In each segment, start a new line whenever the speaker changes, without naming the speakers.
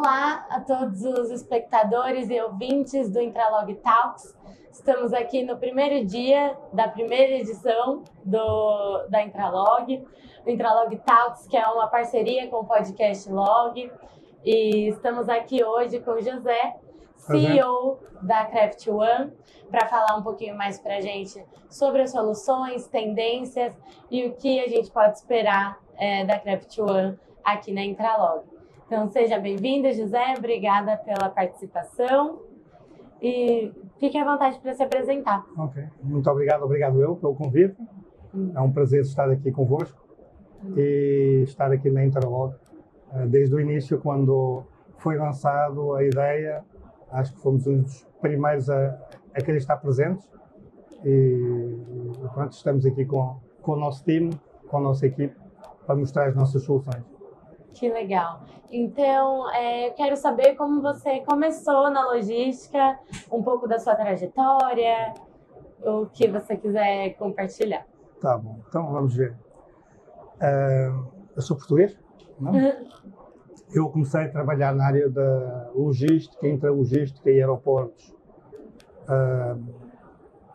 Olá a todos os espectadores e ouvintes do Intralog Talks. Estamos aqui no primeiro dia da primeira edição do, da Intralog, o Intralog Talks, que é uma parceria com o podcast Log. E estamos aqui hoje com o José, CEO da Craft One, para falar um pouquinho mais para a gente sobre as soluções, tendências e o que a gente pode esperar é, da Craft One aqui na Intralog. Então, seja bem-vindo, José. Obrigada pela participação. E fique à vontade para se apresentar.
Ok. Muito obrigado, obrigado eu pelo convite. É um prazer estar aqui convosco e estar aqui na Interlog. Eh, desde o início, quando foi lançado a ideia, acho que fomos um dos primeiros a, a querer estar presentes. E, pronto, estamos aqui com, com o nosso time, com a nossa equipe, para mostrar as nossas soluções.
Que legal. Então, é, eu quero saber como você começou na logística, um pouco da sua trajetória, o que você quiser compartilhar.
Tá bom, então vamos ver. Uh, eu sou português, não? É? eu comecei a trabalhar na área da logística, intralogística e aeroportos uh,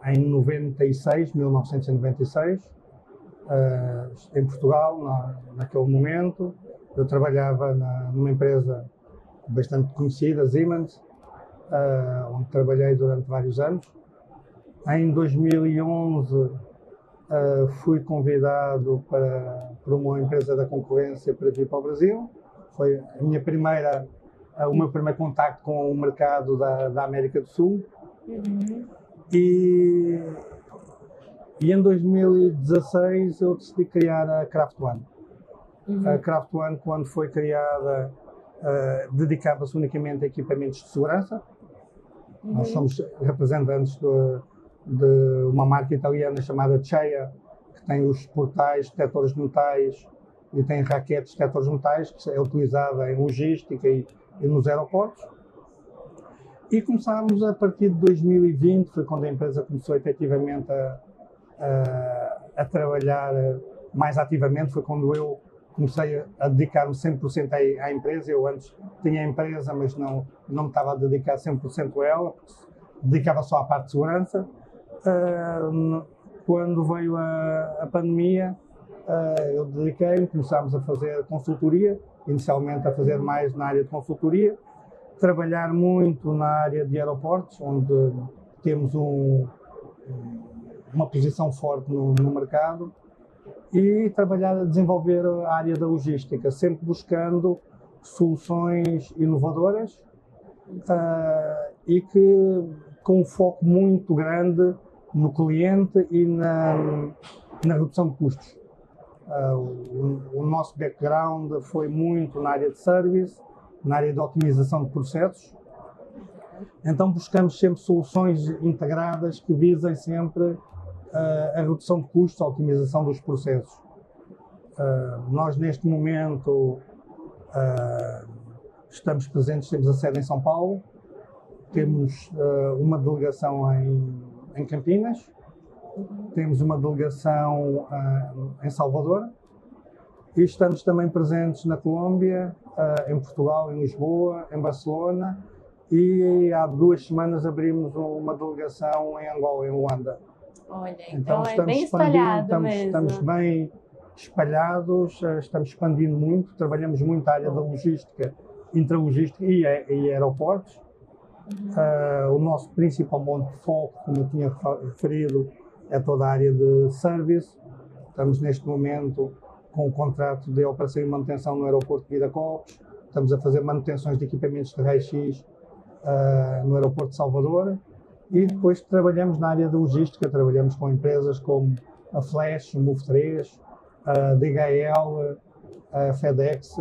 em 96, 1996, uh, em Portugal, na, naquele momento. Eu trabalhava na, numa empresa bastante conhecida, Siemens, uh, onde trabalhei durante vários anos. Em 2011 uh, ah, fui convidado para, para uma empresa da concorrência para vir para o Brasil. Foi a minha primeira, uh, o meu primeiro contacto com o mercado da, da América do Sul. Uhum. E, e em 2016 eu decidi criar a Craft One. Uhum. A Craft One, quando foi criada, uh, dedicava-se unicamente a equipamentos de segurança. Uhum. Nós somos representantes de, de, uma marca italiana chamada Cheia, que tem os portais detectores de metais e tem raquetes detectores de metais, que é utilizada em logística e, e nos aeroportos. E começámos a partir de 2020, foi quando a empresa começou efetivamente a, a, a trabalhar mais ativamente, foi quando eu comecei a dedicar-me 100% à, à empresa. Eu antes tinha a empresa, mas não, não me estava a dedicar 100% a ela, dedicava só à parte de segurança. Uh, quando veio a, a pandemia, uh, eu dediquei-me, começámos a fazer consultoria, inicialmente a fazer mais na área de consultoria, trabalhar muito na área de aeroportos, onde temos um, uma posição forte no, no mercado e trabalhar a desenvolver a área da logística, sempre buscando soluções inovadoras uh, e que com um foco muito grande no cliente e na, na redução de custos. Uh, o, o, nosso background foi muito na área de service, na área de otimização de processos. Então buscamos sempre soluções integradas que visem sempre a redução de custos, a otimização dos processos. nós, neste momento, estamos presentes, temos a sede em São Paulo, temos uma delegação em, em Campinas, temos uma delegação em Salvador e estamos também presentes na Colômbia, em Portugal, em Lisboa, em Barcelona e há duas semanas abrimos uma delegação em Angola, em Luanda.
Olha, então, então é bem espalhado
estamos,
mesmo.
Estamos bem espalhados, eh, estamos expandindo muito, trabalhamos muito a área da logística, intralogística e, e aeroportos. Uhum. Uh, o nosso principal ponto de foco, como eu tinha referido, é toda a área de service. Estamos neste momento com o um contrato de operação e manutenção no aeroporto de Viracopos. Estamos a fazer manutenções de equipamentos de raio-x uh, no aeroporto de Salvador. E depois trabalhamos na área da logística, trabalhamos com empresas como a Flash, o Move3, a DHL, a FedEx,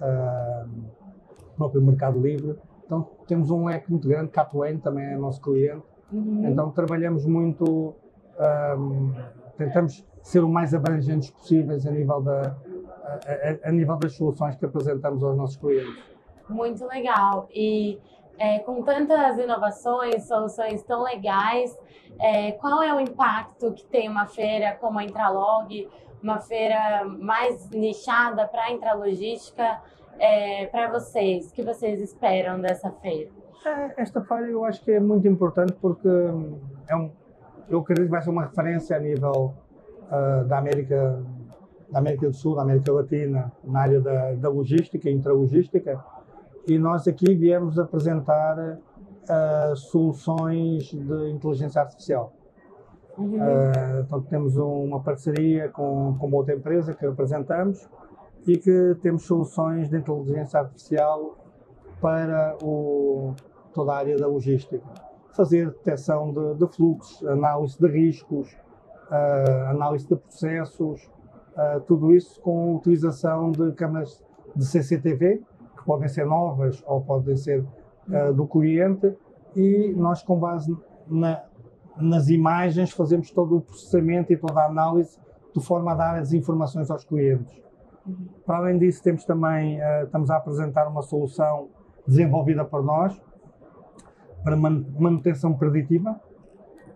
a, o próprio Mercado Livre. Então temos um leque muito grande, Catwayne também é nosso cliente. Uhum. Então trabalhamos muito, um, tentamos ser o mais abrangentes possíveis a nível, da, a, a, a nível das soluções que apresentamos aos nossos clientes.
Muito legal. E é, com tantas inovações, soluções tão legais, é, qual é o impacto que tem uma feira como a Intralog, uma feira mais nichada para a intralogística, é, para vocês? O que vocês esperam dessa feira?
É, esta feira eu acho que é muito importante porque é um, eu acredito que vai ser uma referência a nível uh, da América da América do Sul, da América Latina, na área da, da logística e intralogística. E nós aqui viemos apresentar uh, soluções de inteligência artificial. Uhum. Uh, então temos uma parceria com, com outra empresa que apresentamos e que temos soluções de inteligência artificial para o, toda a área da logística. Fazer detecção de, de fluxos, análise de riscos, uh, análise de processos, tudo isso com utilização de câmaras de CCTV, podem ser novas ou podem ser uh, do cliente, e nós, com base na, nas imagens, fazemos todo o processamento e toda a análise de forma a dar as informações aos clientes. Para além disso, temos também, uh, estamos a apresentar uma solução desenvolvida por nós para manutenção preditiva.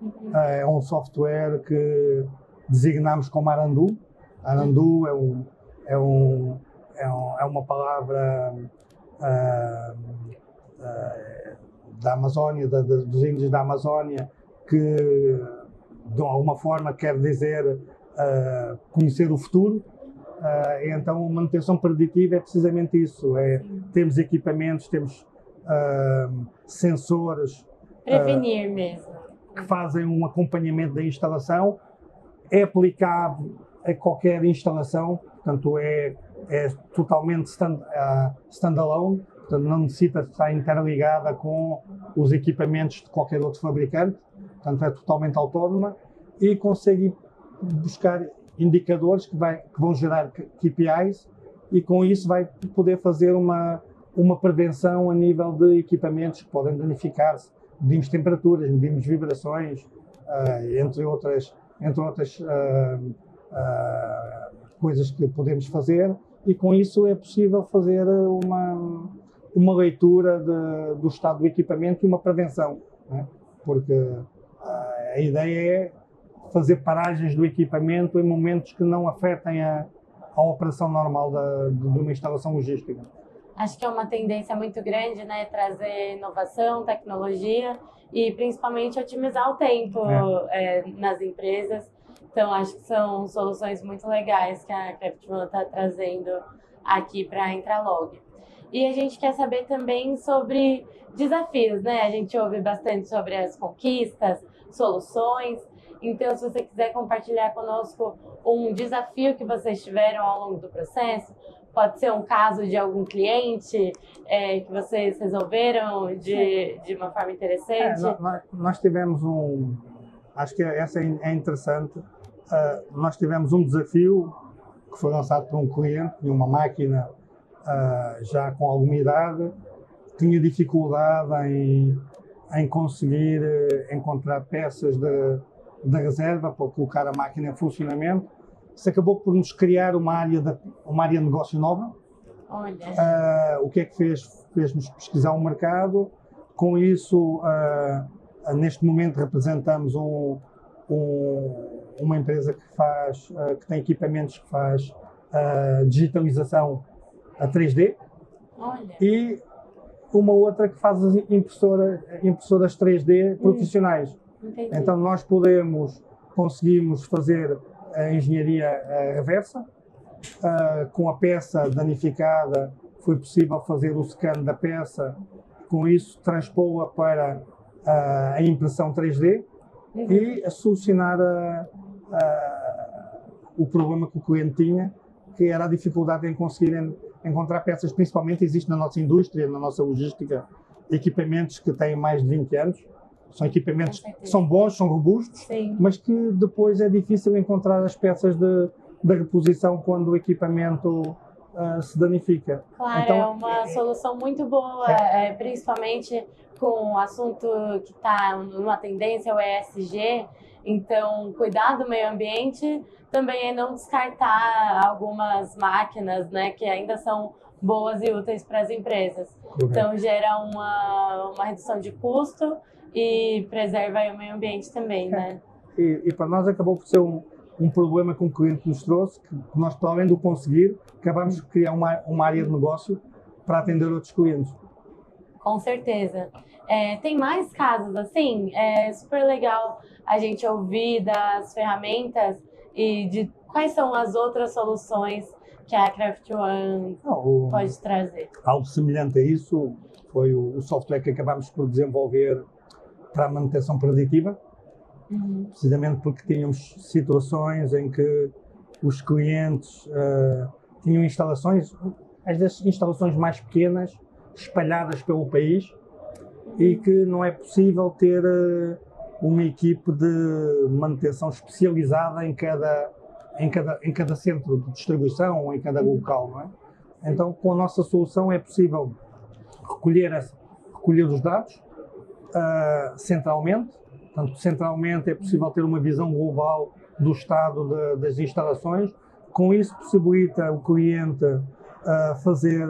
Uh, é um software que designamos como Arandu. Arandu é, um, é, um, é, um, é uma palavra uh, da Amazónia, da, da, dos índios da Amazónia, que de alguma forma quer dizer uh, conhecer o futuro. Uh, então, manutenção preditiva é precisamente isso: é, temos equipamentos, temos uh, sensores.
Prevenir mesmo.
Que fazem um acompanhamento da instalação. É aplicável a qualquer instalação, portanto, é, é totalmente stand, standalone Portanto, não necessita estar interligada com os equipamentos de qualquer outro fabricante, portanto, é totalmente autónoma e consegue buscar indicadores que, vai, que vão gerar KPIs e com isso vai poder fazer uma, uma prevenção a nível de equipamentos que podem danificar-se. Medimos temperaturas, medimos vibrações, uh, entre outras, entre outras uh, coisas que podemos fazer e com isso é possível fazer uma, uma leitura de, do estado do equipamento e uma prevenção, né? porque ah, a ideia é fazer paragens do equipamento em momentos que não afetem a, a operação normal da, de uma instalação logística.
Acho que é uma tendência muito grande, né? Trazer inovação, tecnologia e principalmente otimizar o tempo é. É, nas empresas. Então, acho que são soluções muito legais que a CraftOne está trazendo aqui para a Intralog. E a gente quer saber também sobre desafios, né? A gente ouve bastante sobre as conquistas, soluções. Então, se você quiser compartilhar conosco um desafio que vocês tiveram ao longo do processo, pode ser um caso de algum cliente é, que vocês resolveram de, de uma forma interessante. É,
nós, nós, tivemos um. Acho que essa é, é interessante. Uh, nós tivemos um desafio que foi lançado por um cliente de uma máquina uh, já com alguma idade, tinha dificuldade em, em conseguir uh, encontrar peças de reserva para colocar a máquina em funcionamento. Isso acabou por nos criar uma área de, uma área de negócio nova.
Uh,
o que é que fez? Fez-nos pesquisar o mercado. Com isso, uh, neste momento representamos um, um, uma empresa que faz, uh, que tem equipamentos que faz digitalização a 3D
Olha.
e uma outra que faz impressora, impressoras 3D hum. profissionais.
Entendi.
Então nós podemos, conseguimos fazer a engenharia reversa, uh, com a peça danificada foi possível fazer o scan da peça, com isso transpô-la para uh, a impressão 3D uhum. e solucionar uh, o problema que o cliente tinha, que era a dificuldade em conseguir encontrar peças, principalmente existe na nossa indústria, na nossa logística, equipamentos que têm mais de 20 anos. São equipamentos que são bons, são robustos,
Sim.
mas que depois é difícil encontrar as peças de, de reposição quando o equipamento uh, se danifica.
Claro, então, é uma é, solução muito boa, é, é, principalmente com o assunto que está numa tendência, o ESG. Então, cuidar do meio ambiente também é não descartar algumas máquinas, né, que ainda são boas e úteis para as empresas. Uhum. Então gera uma, uma redução de custo e preserva o meio ambiente também, né?
E, e, para nós acabou por ser um, um problema que um cliente nos trouxe, que nós, para além do conseguir, acabamos de criar uma, uma área de negócio para atender outros clientes.
Com certeza. É, tem mais casos assim? É super legal a gente ouvir das ferramentas e de quais são as outras soluções que a Craft One Não, o, pode trazer.
Algo semelhante a isso foi o, o software que acabámos por desenvolver para a manutenção preditiva, uhum. precisamente porque tínhamos situações em que os clientes uh, tinham instalações, às vezes instalações mais pequenas, espalhadas pelo país, e que não é possível ter uh, uma equipe de manutenção especializada em cada, em cada, em cada centro de distribuição ou em cada local. Não é? Então, com a nossa solução é possível recolher, recolher os dados uh, centralmente, portanto, centralmente é possível ter uma visão global do estado de, das instalações. Com isso, possibilita o cliente uh, fazer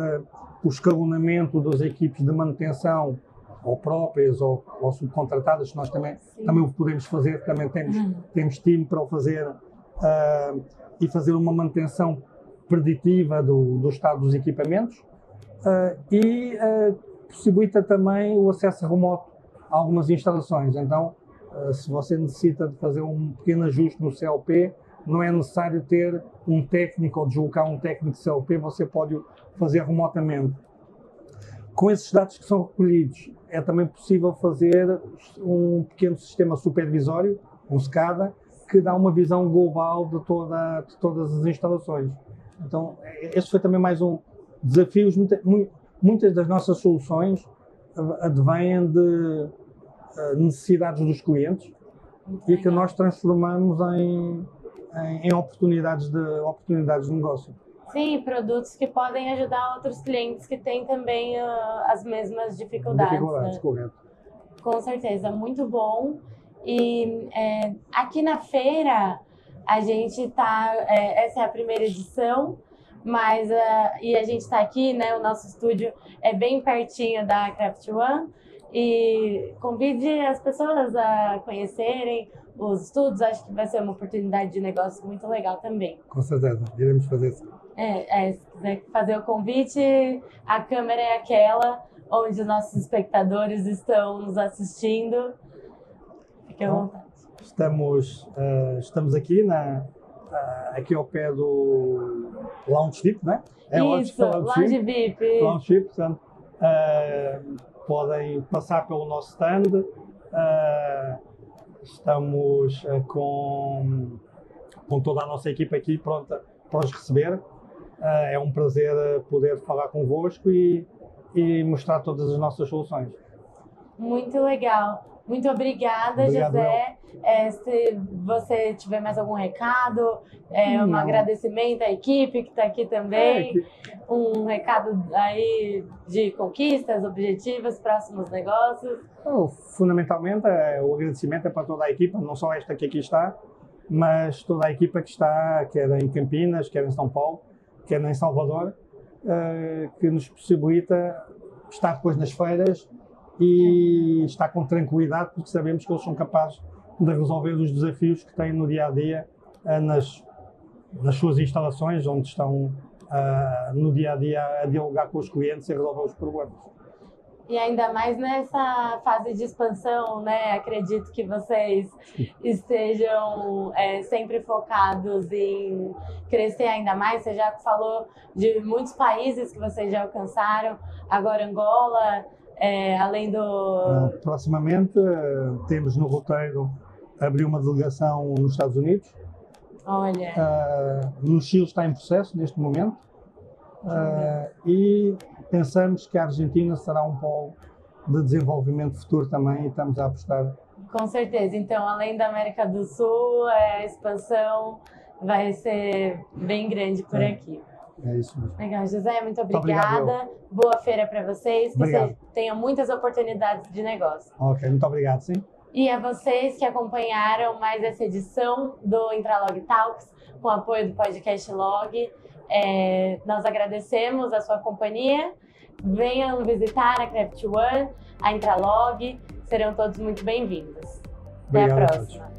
o escalonamento das equipes de manutenção ou próprias ou, ou subcontratadas, que nós também, também o podemos fazer, também temos, uhum. temos time para o fazer uh, e fazer uma manutenção preditiva do, do estado dos equipamentos uh, e uh, possibilita também o acesso remoto a algumas instalações. Então, se você necessita de fazer um pequeno ajuste no CLP, não é necessário ter um técnico ou deslocar um técnico de CLP, você pode fazer remotamente. Com esses dados que são recolhidos, é também possível fazer um pequeno sistema supervisório, um SCADA, que dá uma visão global de, toda, de todas as instalações. Então, este foi também mais um desafio. Muitas das nossas soluções advêm de eh, necessidades dos clientes e que nós transformamos em, em, oportunidades, de, oportunidades de negócio.
Sim, produtos que podem ajudar outros clientes que têm também uh, as mesmas dificuldades. Dificuldades,
né? correto.
Com certeza, muito bom. E é, aqui na feira, a gente tá. É, essa é a primeira edição, mas uh, e a gente está aqui, né? O nosso estúdio é bem pertinho da Craft One. E convide as pessoas a conhecerem os estudos, acho que vai ser uma oportunidade de negócio muito legal também.
Com certeza, iremos fazer isso.
É, é, se quiser fazer o convite, a câmera é aquela onde os nossos espectadores estão nos assistindo. Fique à vontade.
Estamos, uh, estamos aqui, na, uh, aqui ao pé do Lounge VIP, né?
É Isso, Lounge VIP.
Lounge VIP, portanto, uh, podem passar pelo nosso stand. Estamos com, com toda a nossa equipa aqui pronta para os receber. É um prazer poder falar convosco e, e mostrar todas as nossas soluções.
Muito legal. Muito obrigada, Obrigado, José. É, se você tiver mais algum recado, é, um agradecimento à equipe que está aqui também, é, um recado aí de conquistas, objetivos, próximos negócios.
Oh, fundamentalmente, é, o agradecimento é para toda a equipa, não só esta que aqui está, mas toda a equipa que está, quer em Campinas, quer em São Paulo, quer em Salvador, uh, que nos possibilita estar depois nas feiras e estar com tranquilidade, porque sabemos que eles são capazes de resolver os desafios que têm no dia a dia uh, nas, nas suas instalações, onde estão uh, no dia a dia a dialogar com os clientes e resolver os problemas.
E ainda mais nessa fase de expansão, né? Acredito que vocês estejam é, sempre focados em crescer ainda mais. Você já falou de muitos países que vocês já alcançaram, agora Angola, é, além do. Uh,
proximamente uh, temos no roteiro abrir uma delegação nos Estados Unidos.
Olha.
Uh, no Chile está em processo neste momento. e pensamos que a Argentina será um polo de desenvolvimento futuro também e estamos a apostar.
Com certeza. Então, além da América do Sul, a expansão vai ser bem grande por é. aqui.
É isso mesmo.
Legal, José, muito obrigada. Boa feira para vocês, que vocês tenham muitas oportunidades de negócio.
Ok, muito obrigado, sim.
E a vocês que acompanharam mais essa edição do Intralog Talks, com apoio do podcast Log. É, nós agradecemos a sua companhia. Venham visitar a Craft One, a Intralog. Serão todos muito bem-vindos. Até a próxima.